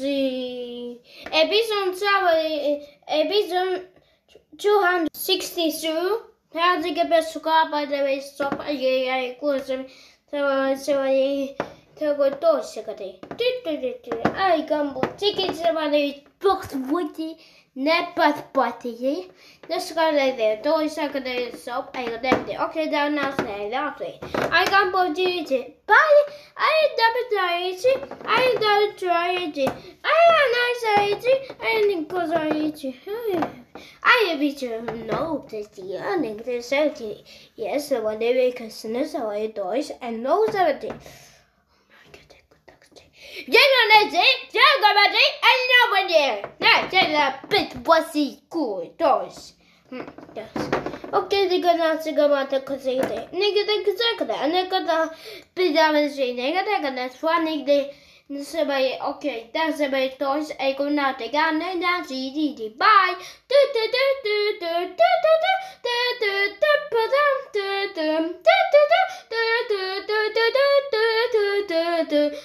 see. Episode, eh, episode 262. Stop. قبل سكاب هذا بيستوب أجي يكون سوي سوي I دوس سكتي تي تي تي تي أي جنبو تيجي سوي بوكس بودي نبات party. Let's go there. Don't second the soap. I got them there. Okay, down now, snag that way. I got both these. I double dice. I try it. I am not sorority. I am sorority. I have teacher. No, this the earning. The sorority. Yes, the one they make us nurse our doors and no sorority. Generality, generality, and nobody. Now, tell a bit What's he cool doors. Yes. Okay, the good answer go out the cosine. Nigga, the exact, and I got a bit of a machine. I got a good one. Bara, okej, där ser bara doors. Jag går ner till gannen. Där ser det det. Bye. Du, du, du, du, du, du, du, du, du, du, du, på dem, du, du, du, du, du, du, du, du, du, du, du, du, du,